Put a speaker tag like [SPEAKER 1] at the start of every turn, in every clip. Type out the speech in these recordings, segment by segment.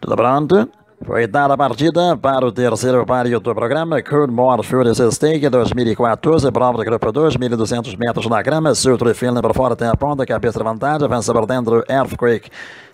[SPEAKER 1] Tudo pronto? Foi dada a partida para o terceiro páreo do programa, Coolmore Furious Steak 2014, prova de grupo 2, 1200 metros na grama, Sultro e Finland por fora tem a ponta, cabeça de vantagem, avança por dentro, Earthquake.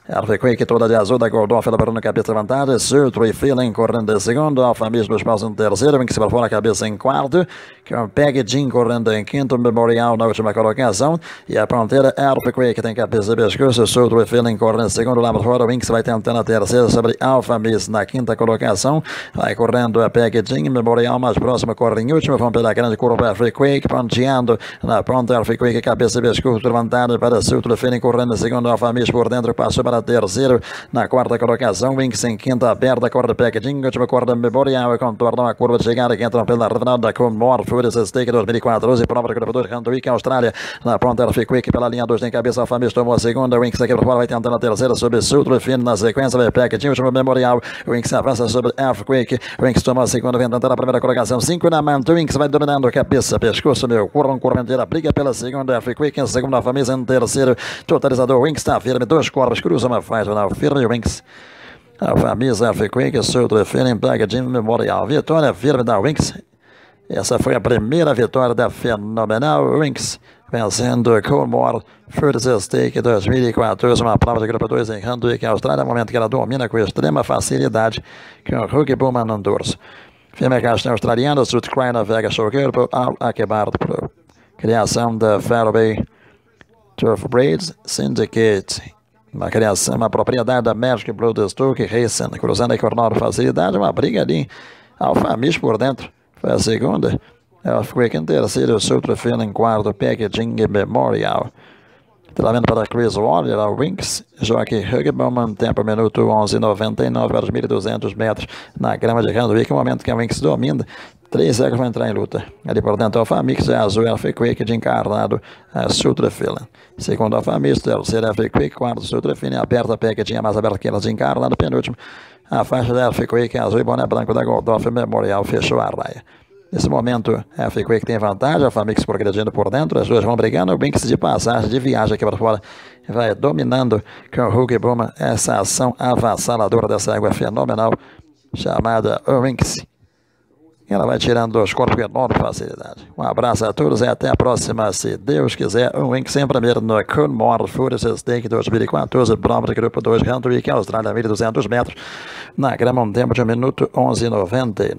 [SPEAKER 1] Earthquake toda de azul da Gordon, pela Bruno, cabeça de vantagem, Sultro e Feeling correndo em segundo, Alfa Miss no espaço no terceiro, Vinx por fora, cabeça em quarto, com Peg Jean correndo em quinto, Memorial na última colocação, e a ponteira Earthquake tem cabeça de pescoço, Sultro e Feeling correndo em segundo, lá por fora, Vinx vai tentando a terceira sobre Alfa Miss na quinta colocação, vai correndo a Peg Jean, Memorial mais próximo, corre em último, vão pela grande curva Earthquake, ponteando na ponta. Earthquake, cabeça de pescoço, vantagem para Sultro e Feeling correndo em segundo, Alfa Miss por dentro, passou para terceiro, na quarta colocação, Winx em quinta aberta, corre Packaging, última corda memorial e contorna uma curva de chegada que entra pela final da Comor Furious Stake 2014, prova de grupo 2, Randwick, Austrália, na ponta Quick pela linha 2, tem cabeça, Alfamis tomou a segunda, Winx aqui por fora, vai tentando a terceira sobre Sultro Fino, na sequência, vai Packaging, último memorial, Winx avança sobre Quick, Winx toma a segunda, vem tentando a primeira colocação, 5 na mão, Winx vai dominando cabeça, pescoço, meu, curva, curva inteira, briga pela segunda, Quick em segunda, Alfamis em terceiro, totalizador, Winx está firme, dois corpos, cruza uma faixa, na firme, Winx. A família Quick, Sultro Feeling, Packaging Memorial, vitória firme da Winx. Essa foi a primeira vitória da fenomenal Winx, vencendo Coolmore Furious Stake 2014, uma prova de grupo 2 em Randwick, Austrália, momento que ela domina com extrema facilidade com o Huggy Bowman no dorso. Firme caixa australiana, Sud seu corpo ao Akebar Pro. Criação da Fairway Turf Braids Syndicate. Uma criação, uma propriedade da Magic Bloodstock Racing, cruzando a Cornal facilidade, uma briga ali. Alfamis por dentro, foi a segunda. Earthquake em terceiro, Sultra Finn em quarto, Packaging Memorial. Treinamento para Chris Waller, a Winx, Joaquim Hugbaum, tempo minuto 11,99 para os 1.200 metros na grama de Randwick, o momento que a Winx domina. Três egos vão entrar em luta. Ali por dentro, Alfamix, é azul, Quick de encarnado, a Sutra Fila. Segundo Alfamix, terceiro, Quick, quarto, Sutra Fila, aberta, pega, tinha mais aberta que elas de encarnado, penúltimo. A faixa da Quick, azul e boné branco da Goldoff Memorial, fechou a raia. Nesse momento, a Quick tem vantagem, a Famix progredindo por dentro, as duas vão brigando, o Binks de passagem, de viagem aqui para fora, vai dominando com o Hulk Buma essa ação avassaladora dessa água fenomenal, chamada Winx. Ela vai tirando dos corpos com enorme facilidade. Um abraço a todos e até a próxima, se Deus quiser. Um link sempre primeiro no Coolmore Furious Stake 2014, prova de grupo 2, Randwick, Austrália, 1.200 metros, na grama, um tempo de 1 minuto 11,99.